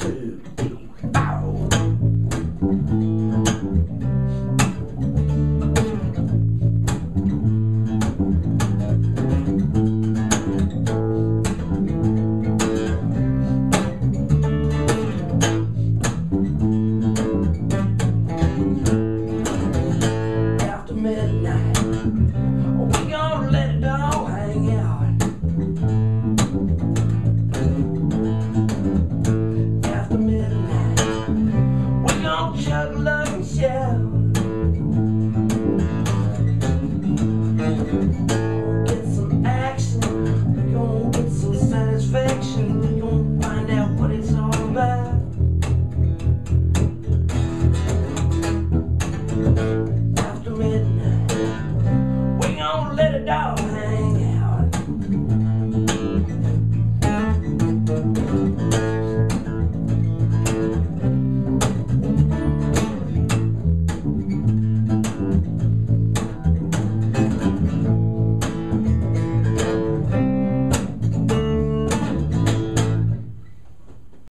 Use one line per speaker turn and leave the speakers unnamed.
to on Chuck Love Show.